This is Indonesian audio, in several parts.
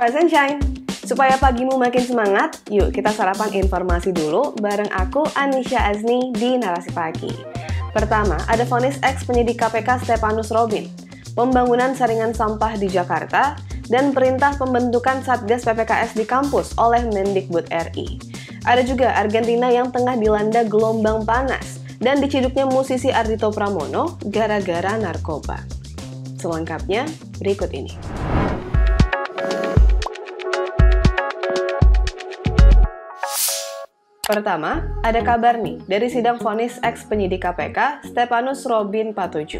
And Shine! Supaya pagimu makin semangat, yuk kita sarapan informasi dulu bareng aku Anisha Azni di Narasi Pagi. Pertama, ada vonis ex penyidik KPK Stepanus Robin, pembangunan saringan sampah di Jakarta, dan perintah pembentukan Satgas PPKS di kampus oleh Mendikbud RI. Ada juga Argentina yang tengah dilanda gelombang panas dan diciduknya musisi Ardito Pramono gara-gara narkoba. Selengkapnya berikut ini. Pertama, ada kabar nih dari sidang vonis ex penyidik KPK Stepanus Robin Patuju.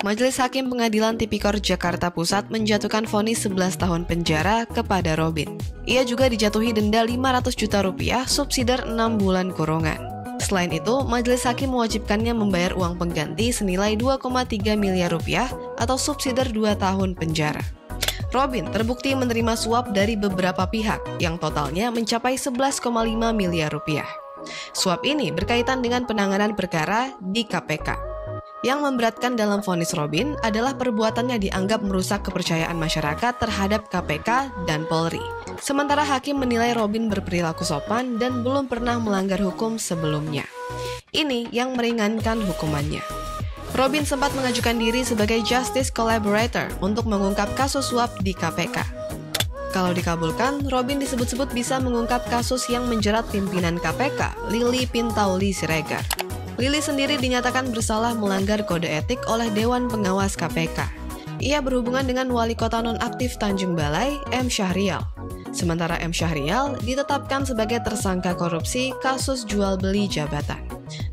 Majelis Hakim Pengadilan Tipikor Jakarta Pusat menjatuhkan vonis 11 tahun penjara kepada Robin. Ia juga dijatuhi denda 500 juta rupiah subsidiar 6 bulan kurungan. Selain itu, majelis hakim mewajibkannya membayar uang pengganti senilai 2,3 miliar rupiah atau subsidiar 2 tahun penjara. Robin terbukti menerima suap dari beberapa pihak yang totalnya mencapai 11,5 miliar rupiah. Suap ini berkaitan dengan penanganan perkara di KPK. Yang memberatkan dalam vonis Robin adalah perbuatannya dianggap merusak kepercayaan masyarakat terhadap KPK dan Polri. Sementara hakim menilai Robin berperilaku sopan dan belum pernah melanggar hukum sebelumnya. Ini yang meringankan hukumannya. Robin sempat mengajukan diri sebagai justice collaborator untuk mengungkap kasus suap di KPK. Kalau dikabulkan, Robin disebut-sebut bisa mengungkap kasus yang menjerat pimpinan KPK, Lili Pintauli Siregar. Lili sendiri dinyatakan bersalah melanggar kode etik oleh Dewan Pengawas KPK. Ia berhubungan dengan wali kota nonaktif Tanjung Balai, M. Syahrial. Sementara M. Syahrial ditetapkan sebagai tersangka korupsi kasus jual beli jabatan.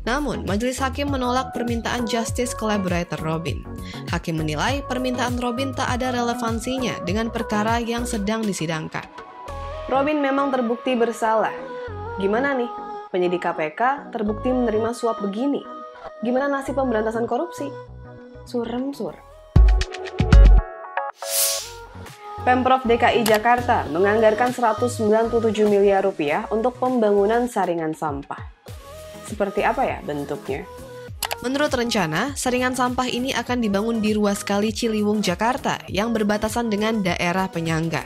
Namun, majelis hakim menolak permintaan Justice Collaborator Robin. Hakim menilai permintaan Robin tak ada relevansinya dengan perkara yang sedang disidangkan. Robin memang terbukti bersalah. Gimana nih? Penyidik KPK terbukti menerima suap begini. Gimana nasib pemberantasan korupsi? Surem sur. Pemprov DKI Jakarta menganggarkan 197 miliar rupiah untuk pembangunan saringan sampah. Seperti apa ya bentuknya? Menurut rencana, saringan sampah ini akan dibangun di ruas kali Ciliwung, Jakarta yang berbatasan dengan daerah penyangga.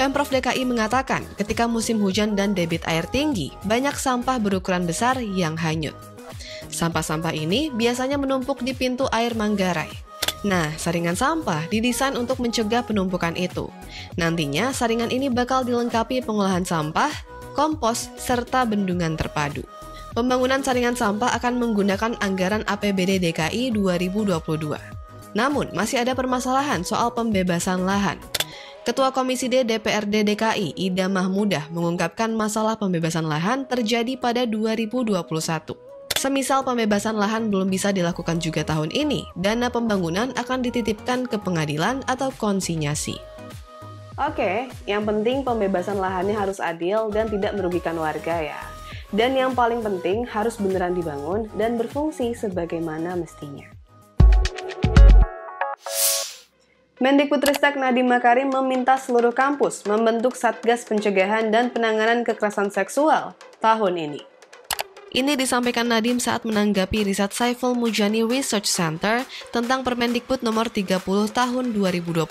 Pemprov DKI mengatakan ketika musim hujan dan debit air tinggi, banyak sampah berukuran besar yang hanyut. Sampah-sampah ini biasanya menumpuk di pintu air Manggarai. Nah, saringan sampah didesain untuk mencegah penumpukan itu. Nantinya, saringan ini bakal dilengkapi pengolahan sampah, kompos, serta bendungan terpadu. Pembangunan saringan sampah akan menggunakan anggaran APBD DKI 2022. Namun, masih ada permasalahan soal pembebasan lahan. Ketua Komisi D DPRD DKI, Ida Mahmudah, mengungkapkan masalah pembebasan lahan terjadi pada 2021. Semisal pembebasan lahan belum bisa dilakukan juga tahun ini, dana pembangunan akan dititipkan ke pengadilan atau konsinyasi. Oke, yang penting pembebasan lahannya harus adil dan tidak merugikan warga ya. Dan yang paling penting harus beneran dibangun dan berfungsi sebagaimana mestinya. Mendikbudristek Nadiem Makarim meminta seluruh kampus membentuk Satgas Pencegahan dan Penanganan Kekerasan Seksual tahun ini. Ini disampaikan Nadiem saat menanggapi riset Saiful Mujani Research Center tentang Permendikbud nomor 30 tahun 2021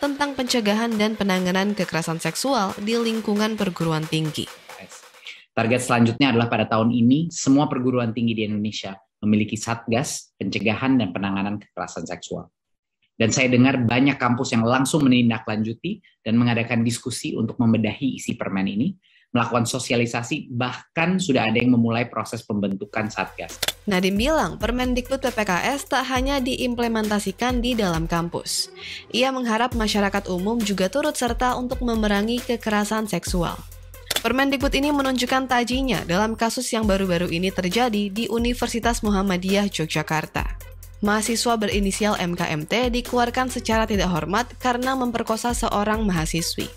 tentang pencegahan dan penanganan kekerasan seksual di lingkungan perguruan tinggi. Target selanjutnya adalah pada tahun ini semua perguruan tinggi di Indonesia memiliki satgas pencegahan dan penanganan kekerasan seksual. Dan saya dengar banyak kampus yang langsung menindaklanjuti dan mengadakan diskusi untuk membedahi isi permen ini melakukan sosialisasi, bahkan sudah ada yang memulai proses pembentukan Satgas. Nadiem bilang Permendikbud PPKS tak hanya diimplementasikan di dalam kampus. Ia mengharap masyarakat umum juga turut serta untuk memerangi kekerasan seksual. Permendikbud ini menunjukkan tajinya dalam kasus yang baru-baru ini terjadi di Universitas Muhammadiyah Yogyakarta. Mahasiswa berinisial MKMT dikeluarkan secara tidak hormat karena memperkosa seorang mahasiswi.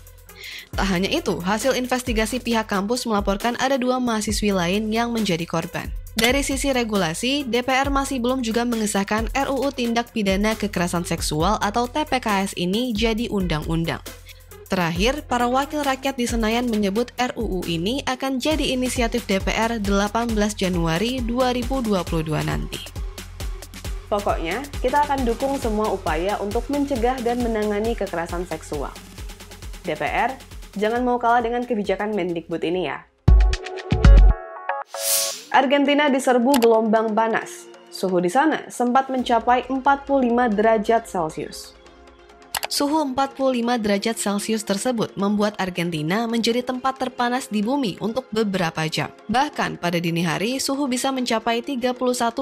Tak hanya itu, hasil investigasi pihak kampus melaporkan ada dua mahasiswi lain yang menjadi korban. Dari sisi regulasi, DPR masih belum juga mengesahkan RUU Tindak Pidana Kekerasan Seksual atau TPKS ini jadi undang-undang. Terakhir, para wakil rakyat di Senayan menyebut RUU ini akan jadi inisiatif DPR 18 Januari 2022 nanti. Pokoknya, kita akan dukung semua upaya untuk mencegah dan menangani kekerasan seksual. DPR, jangan mau kalah dengan kebijakan Mendikbud ini ya. Argentina diserbu gelombang panas. Suhu di sana sempat mencapai 45 derajat Celcius. Suhu 45 derajat Celcius tersebut membuat Argentina menjadi tempat terpanas di bumi untuk beberapa jam. Bahkan pada dini hari, suhu bisa mencapai 31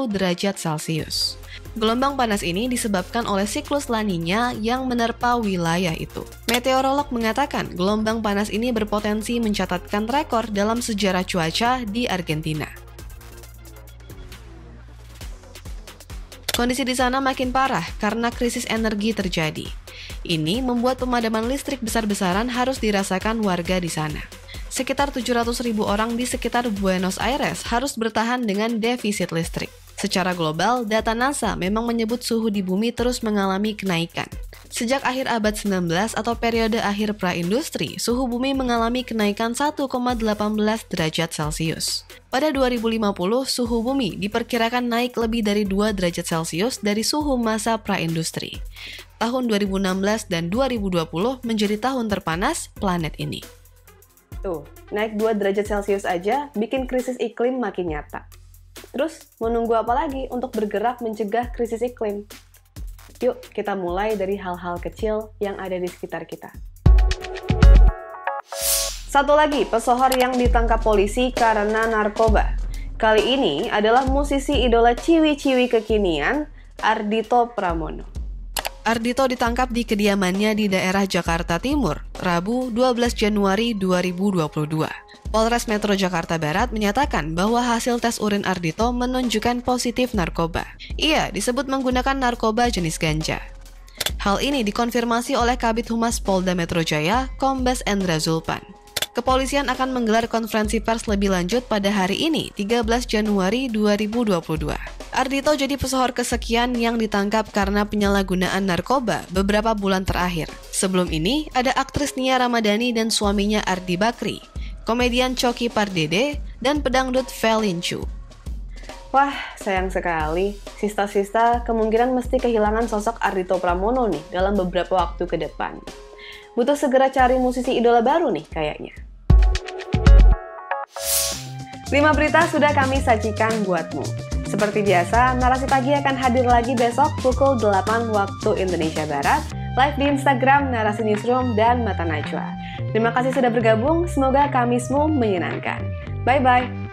derajat Celcius. Gelombang panas ini disebabkan oleh siklus La Nina yang menerpa wilayah itu. Meteorolog mengatakan gelombang panas ini berpotensi mencatatkan rekor dalam sejarah cuaca di Argentina. Kondisi di sana makin parah karena krisis energi terjadi. Ini membuat pemadaman listrik besar-besaran harus dirasakan warga di sana. Sekitar 700 ribu orang di sekitar Buenos Aires harus bertahan dengan defisit listrik. Secara global, data NASA memang menyebut suhu di bumi terus mengalami kenaikan. Sejak akhir abad 19 atau periode akhir praindustri, suhu bumi mengalami kenaikan 1,18 derajat Celcius. Pada 2050, suhu bumi diperkirakan naik lebih dari 2 derajat Celcius dari suhu masa praindustri. Tahun 2016 dan 2020 menjadi tahun terpanas planet ini. Tuh, naik 2 derajat Celcius aja bikin krisis iklim makin nyata. Terus, menunggu apa lagi untuk bergerak mencegah krisis iklim? Yuk, kita mulai dari hal-hal kecil yang ada di sekitar kita. Satu lagi, pesohor yang ditangkap polisi karena narkoba. Kali ini adalah musisi idola ciwi-ciwi kekinian, Ardito Pramono. Ardito ditangkap di kediamannya di daerah Jakarta Timur, Rabu 12 Januari 2022. Polres Metro Jakarta Barat menyatakan bahwa hasil tes urin Ardito menunjukkan positif narkoba. Ia disebut menggunakan narkoba jenis ganja. Hal ini dikonfirmasi oleh Kabit Humas Polda Metro Jaya, Kombes Endra Zulpan. Kepolisian akan menggelar konferensi pers lebih lanjut pada hari ini, 13 Januari 2022. Ardito jadi pesohor kesekian yang ditangkap karena penyalahgunaan narkoba beberapa bulan terakhir. Sebelum ini, ada aktris Nia Ramadhani dan suaminya Ardi Bakri, komedian Choki Pardede, dan pedangdut Felin Chu. Wah, sayang sekali. Sista-sista kemungkinan mesti kehilangan sosok Ardito Pramono nih dalam beberapa waktu ke depan. Butuh segera cari musisi idola baru nih kayaknya. 5 berita sudah kami sajikan buatmu. Seperti biasa, Narasi Pagi akan hadir lagi besok pukul 8 waktu Indonesia Barat, live di Instagram Narasi Newsroom dan Mata Najwa. Terima kasih sudah bergabung, semoga Kamismu menyenangkan. Bye-bye.